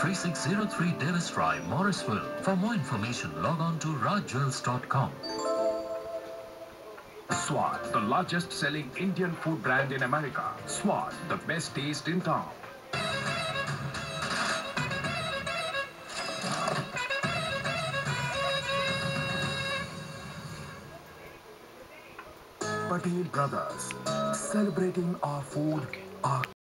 3603 Davis Drive, Morrisville. For more information, log on to rajjewels.com. Swad, the largest selling Indian food brand in America. Swad, the best taste in town. Patel Brothers, celebrating our food, our